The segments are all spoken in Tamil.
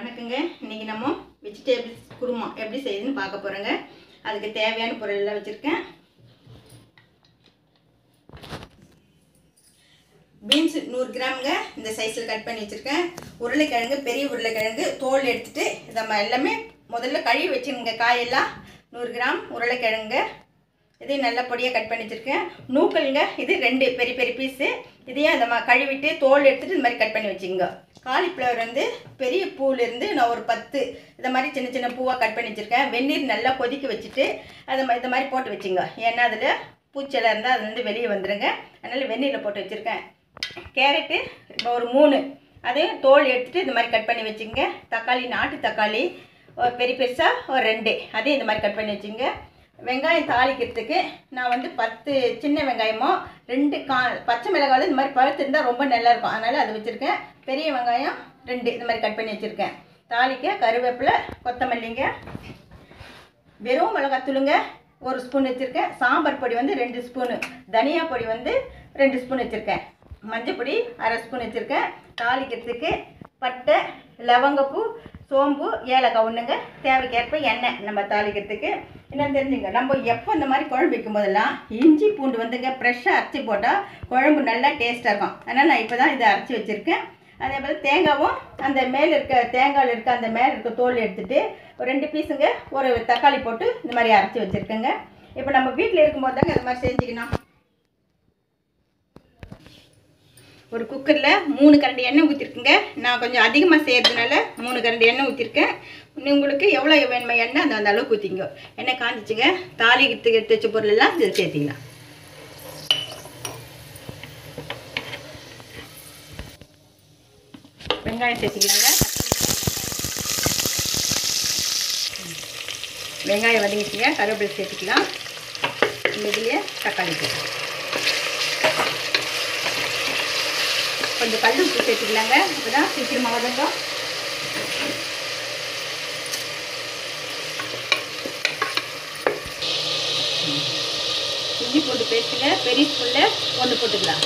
வணக்கங்க. இன்றைக்கி நம்ம வெஜிடபிள்ஸ் குருமா எப்படி செய்யுதுன்னு பார்க்க போகிறோங்க அதுக்கு தேவையான பொருள் எல்லாம் வச்சுருக்கேன். பீன்ஸ் நூறு கிராமுங்க. இந்த சைஸில் கட் பண்ணி வச்சுருக்கேன். உருளைக்கிழங்கு பெரிய உருளைக்கிழங்கு தோல் எடுத்துகிட்டு நம்ம எல்லாமே முதல்ல கழுவி வச்சுருங்க காயெல்லாம். நூறு கிராம் உருளைக்கிழங்கு இதையும் நல்ல பொடியாக கட் பண்ணி வச்சுருக்கேன். நூக்கலுங்க இது ரெண்டு பெரிய பெரிய பீஸு இதையும் அந்த மா கழுவிட்டு தோல் எடுத்துகிட்டு இந்த மாதிரி கட் பண்ணி வச்சுங்க காலிஃப்ளவர் வந்து பெரிய பூவிலேருந்து நான் ஒரு பத்து இந்த மாதிரி சின்ன சின்ன பூவாக கட் பண்ணி வச்சுருக்கேன். வெந்நீர் நல்லா கொதிக்க வச்சுட்டு அதை ம- இந்த மாதிரி போட்டு வச்சுங்க ஏன்னா அதில் பூச்செல்லாம் இருந்தால் அது வந்து வெளியே வந்துடுங்க அதனால் வெந்நீரில் போட்டு வச்சுருக்கேன். கேரட்டு இப்போ ஒரு மூணு. அதையும் தோல் எடுத்துகிட்டு இந்த மாதிரி கட் பண்ணி வச்சுங்க தக்காளி நாட்டு தக்காளி ஒரு பெரிய பெருசாக ஒரு ரெண்டு. அதையும் இந்த மாதிரி கட் பண்ணி வச்சுங்க வெங்காயம் தாளிக்கிறதுக்கு நான் வந்து பத்து சின்ன வெங்காயமோ ரெண்டு கா பச்சை மிளகாய் இந்த மாதிரி பழுத்து இருந்தால் ரொம்ப நல்லா இருக்கும். அதனால் அது வச்சுருக்கேன். பெரிய வெங்காயம் ரெண்டு இந்த மாதிரி கட் பண்ணி வச்சுருக்கேன். தாளிக்க கருவேப்பிலை கொத்தமல்லிங்க வெறும் மிளகாத்தூளுங்க ஒரு ஸ்பூன் வச்சுருக்கேன். சாம்பார் பொடி வந்து ரெண்டு ஸ்பூனு. தனியா பொடி வந்து ரெண்டு ஸ்பூன் வச்சுருக்கேன். மஞ்சள் பொடி அரை ஸ்பூன் வச்சுருக்கேன். தாளிக்கிறதுக்கு பட்டை லவங்கப்பூ சோம்பு ஏலக்காய் ஒன்றுங்க தேவைக்கேற்ப எண்ணெய் நம்ம தாளிக்கிறதுக்கு. என்னென்னு தெரிஞ்சுங்க. நம்ம எப்போ இந்த மாதிரி குழம்பு வைக்கும் போதெல்லாம் இஞ்சி பூண்டு வந்துங்க ஃப்ரெஷ்ஷாக அரைச்சி போட்டால் குழம்பு நல்லா டேஸ்ட்டாக இருக்கும். அதனால் நான் இப்போ தான் இதை அரைச்சி வச்சுருக்கேன். அதே போல் தேங்காவும் அந்த மேலே இருக்க தேங்காயில் இருக்க அந்த மேலே இருக்க தோல் எடுத்துகிட்டு ஒரு ரெண்டு பீஸுங்க ஒரு தக்காளி போட்டு இந்த மாதிரி அரைச்சி வச்சுருக்கேங்க. இப்போ நம்ம வீட்டில் இருக்கும்போது தாங்க இந்த மாதிரி செஞ்சுக்கணும். ஒரு குக்கரில் மூணு கரண்டி எண்ணெய் ஊற்றிருக்குங்க நான் கொஞ்சம் அதிகமாக செய்கிறதுனால மூணு கரண்டி எண்ணெய் ஊற்றிருக்கேன் உங்களுக்கு எவ்வளோ வேணுமோ எண்ணெய் அந்த அந்த அளவுக்கு ஊற்றிங்க எண்ணெய் காஞ்சிச்சுங்க. தாலி எடுத்து வச்ச பொருள் எல்லாம் இதில் சேர்த்திக்கலாம். வெங்காயம் சேர்த்திக்கலாங்க. வெங்காயம் வதங்கிச்சுங்க. கருவேப்பிலை சேர்த்துக்கலாம். இந்த இதுலேயே தக்காளி சேர்த்துக்கலாம் கொஞ்சம் கல் உப்பு சேர்த்துக்கலாங்க. அப்போ தான் சீக்கிரமாக வதங்கும். இஞ்சி பூண்டு பேஸ்ட்டுங்க. பெரிய ஸ்பூனில் ஒன்று போட்டுக்கலாம்.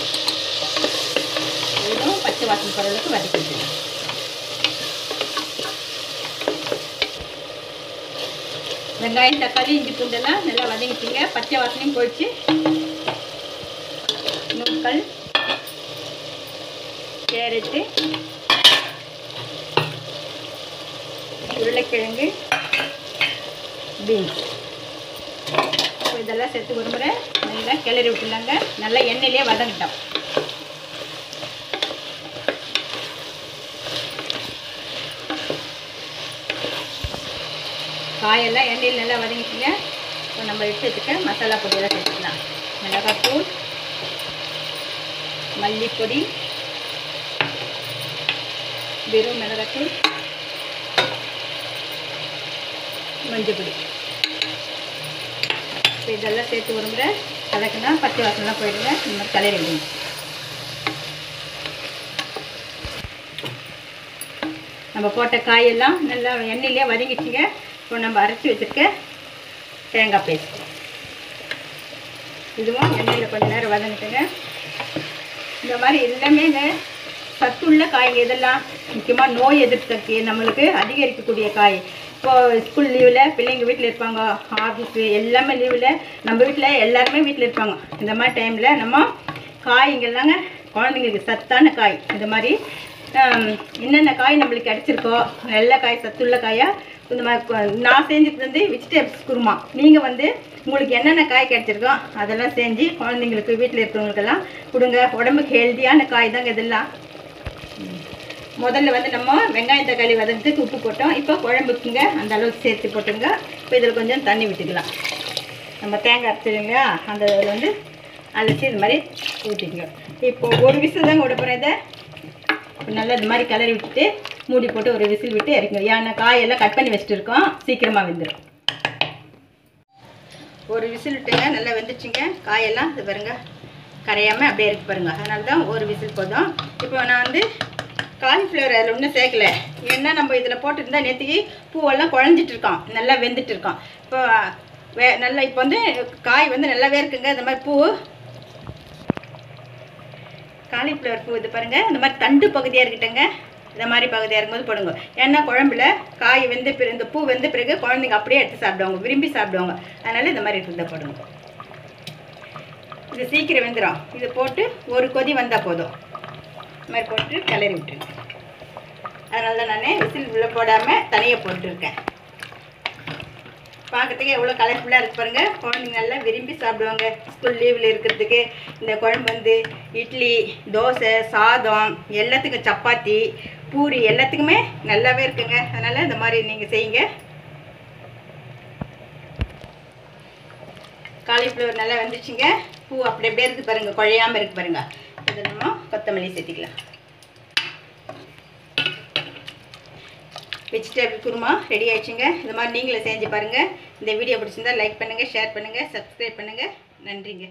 இதுவும் பச்சை வாசனை பொருளுக்கு வதக்கி வெங்காயம் தக்காளி இஞ்சி பூண்டெல்லாம் நல்லா வதங்கிட்டீங்க. பச்சை வாசனையும் போயிடுச்சு. நுட்கள் கேரட்டு உருளைக்கிழங்கு பீன்ஸ். இப்போ இதெல்லாம் சேர்த்து ஒரு முறை நல்லா கிளறி விட்டுலாங்க நல்லா எண்ணெயிலே வதங்கிட்டோம். காயெல்லாம் எண்ணெயில் நல்லா வதங்கிட்டீங்க. இப்போ நம்ம எடுத்துக்க மசாலா பொடியெல்லாம் சேர்த்துக்கலாம். மிளகாத்தூள் மல்லிப்பொடி வெறும் மிளகாத்தூள் மஞ்சள் பொடி இப்போ இதெல்லாம் சேர்த்து ஒரு முறை கலக்குனா பச்சை வாசனைலாம் போயிடுங்க. இந்த மாதிரி கலரி விடுங்க. நம்ம போட்ட காயெல்லாம் நல்லா எண்ணெயிலே வதங்கிச்சுங்க இப்போ நம்ம அரைச்சி வச்சுருக்க தேங்காய் பேஸ்ட். இதுவும் எண்ணெயில் கொஞ்ச நேரம் வதங்கிட்டுங்க. இந்த மாதிரி எல்லாமேங்க சத்துள்ள காய்ங்க இதெல்லாம் முக்கியமாக நோய் எதிர்ப்பு சக்தி நம்மளுக்கு அதிகரிக்கக்கூடிய காய்? இப்போது ஸ்கூல் லீவில் பிள்ளைங்க வீட்டில் இருப்பாங்க. ஆஃபீஸு எல்லாமே லீவில் நம்ம வீட்டில் எல்லாருமே வீட்டில் இருப்பாங்க. இந்த மாதிரி டைமில் நம்ம காய்ங்கெல்லாங்க குழந்தைங்களுக்கு சத்தான காய். இந்த மாதிரி என்னென்ன காய் நம்மளுக்கு கிடச்சிருக்கோ நல்ல காய் சத்துள்ள காயாக இந்த மாதிரி நான் செஞ்சது வந்து வெஜிடபிள்ஸ் குருமா. நீங்கள் வந்து உங்களுக்கு என்னென்ன காய் கிடச்சிருக்கோ அதெல்லாம் செஞ்சு குழந்தைங்களுக்கு வீட்டில் இருக்கிறவங்களுக்கெல்லாம் கொடுங்க. உடம்புக்கு ஹெல்த்தியான காய் தாங்க இதெல்லாம். முதல்ல வந்து நம்ம வெங்காயம் தக்காளி வதங்கிறதுக்கு உப்பு போட்டோம். இப்போ குழம்புக்குங்க அந்த அளவுக்கு சேர்த்து போட்டுங்க இப்போ இதில் கொஞ்சம் தண்ணி விட்டுக்கலாம். நம்ம தேங்காய் அரைச்சிடுங்க. அந்த இதில் வந்து அலசி இது மாதிரி ஊற்றிக்கங்க இப்போ ஒரு விசில் தாங்க விட போகிறேன் இதை. இப்போ நல்லா இது மாதிரி கிளறி விட்டுட்டு மூடி போட்டு ஒரு விசில் விட்டு இறக்கணும் ஏன்னா காயெல்லாம் கட் பண்ணி வச்சுட்டு இருக்கோம் சீக்கிரமாக வெந்துடும் ஒரு விசில் விட்டுங்க. நல்லா வெந்துச்சுங்க. காயெல்லாம் இது பாருங்க. கரையாமல் அப்படியே இருக்கு பாருங்க. அதனால தான் ஒரு விசில் போதும். இப்போ நான் வந்து காலிஃப்ளவர் அதில் ஒன்றும் சேர்க்கல. ஏன்னா நம்ம இதில் போட்டுருந்தா நேற்றுக்கு பூவெல்லாம் குழஞ்சிட்டு இருக்கோம் நல்லா வெந்துட்டு இருக்கோம் இப்போ வே நல்லா இப்போ வந்து காய் வந்து நல்லாவே இருக்குங்க இந்த மாதிரி பூ. காலிஃப்ளவர் பூ இது பாருங்கள் இந்த மாதிரி தண்டு பகுதியாக இருக்கட்டுங்க இந்த மாதிரி பகுதியாக இருக்கும்போது போடுங்க. ஏன்னா குழம்புல காய் வெந்த பிறகு இந்த பூ வெந்த பிறகு குழந்தைங்க அப்படியே எடுத்து சாப்பிடுவாங்க. விரும்பி சாப்பிடுவாங்க. அதனால் இந்த மாதிரி இருக்கிறத போடுங்க. இது சீக்கிரம் வெந்துடும் இது போட்டு ஒரு கொதி வந்தால் போதும். இந்த மாதிரி போட்டு கிளறி விட்டுருக்கேன் அதனால தான் நான் விசில் உள்ள போடாமல் தனியாக போட்டுருக்கேன். பார்க்குறதுக்கு எவ்வளோ கலர்ஃபுல்லாக இருக்கு பாருங்க. குழந்தைங்க நல்லா விரும்பி சாப்பிடுவாங்க. ஸ்கூல் லீவில் இருக்கிறதுக்கு இந்த குழம்பு வந்து இட்லி தோசை சாதம் எல்லாத்துக்கும் சப்பாத்தி பூரி எல்லாத்துக்குமே நல்லாவே இருக்குங்க. அதனால் இந்த மாதிரி நீங்கள் செய்யுங்க. காலிஃப்ளவர் நல்லா வந்துச்சுங்க பூ அப்படி அப்படியே இருக்குது பாருங்கள் குழையாமல் இருக்கு பாருங்க. இதை நம்ம கொத்தமல்லி சேர்த்திக்கலாம். வெஜிடபிள் குருமா ரெடி ஆயிடுச்சுங்க. இந்த மாதிரி நீங்களும் செஞ்சு பாருங்கள் இந்த வீடியோ பிடிச்சிருந்தா லைக் பண்ணுங்கள் ஷேர் பண்ணுங்கள் சப்ஸ்கிரைப் பண்ணுங்கள் நன்றிங்க.